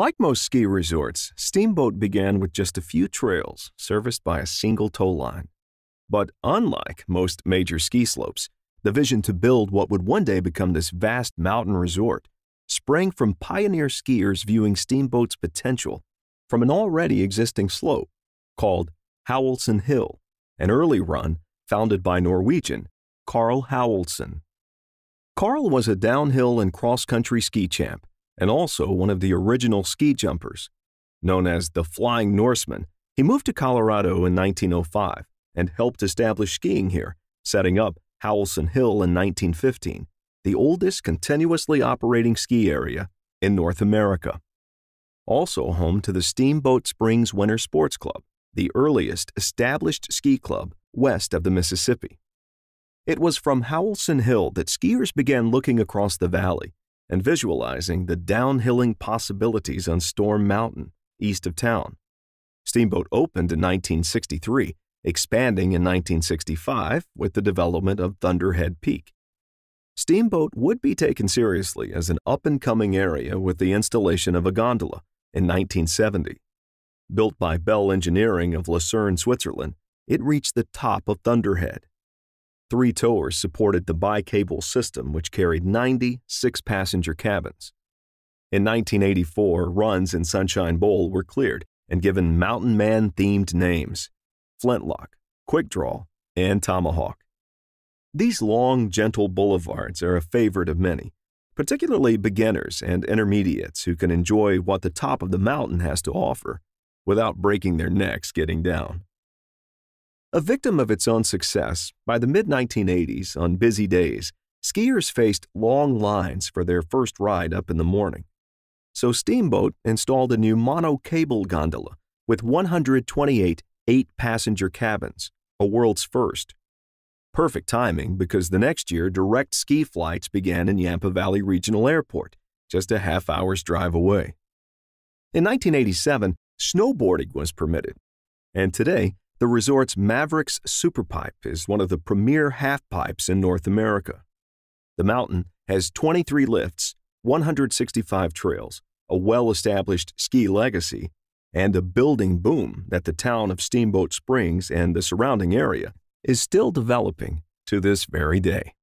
Like most ski resorts, Steamboat began with just a few trails serviced by a single tow line. But unlike most major ski slopes, the vision to build what would one day become this vast mountain resort sprang from pioneer skiers viewing Steamboat's potential from an already existing slope called Howelsen Hill, an early run founded by Norwegian Carl Howelsen. Carl was a downhill and cross country ski champ and also one of the original ski jumpers. Known as the Flying Norseman, he moved to Colorado in 1905 and helped establish skiing here, setting up Howelsen Hill in 1915, the oldest continuously operating ski area in North America. Also home to the Steamboat Springs Winter Sports Club, the earliest established ski club west of the Mississippi. It was from Howelsen Hill that skiers began looking across the valley and visualizing the downhilling possibilities on Storm Mountain, east of town. Steamboat opened in 1963, expanding in 1965 with the development of Thunderhead Peak. Steamboat would be taken seriously as an up and coming area with the installation of a gondola in 1970. Built by Bell Engineering of Lucerne, Switzerland, it reached the top of Thunderhead Three towers supported the bi-cable system, which carried 90 six-passenger cabins. In 1984, runs in Sunshine Bowl were cleared and given Mountain Man-themed names Flintlock, Quick Draw, and Tomahawk. These long, gentle boulevards are a favorite of many, particularly beginners and intermediates who can enjoy what the top of the mountain has to offer without breaking their necks getting down. A victim of its own success, by the mid 1980s, on busy days, skiers faced long lines for their first ride up in the morning. So Steamboat installed a new mono cable gondola with 128 eight passenger cabins, a world's first. Perfect timing because the next year direct ski flights began in Yampa Valley Regional Airport, just a half hour's drive away. In 1987, snowboarding was permitted, and today the resort's Mavericks Superpipe is one of the premier half pipes in North America. The mountain has 23 lifts, 165 trails, a well established ski legacy, and a building boom that the town of Steamboat Springs and the surrounding area is still developing to this very day.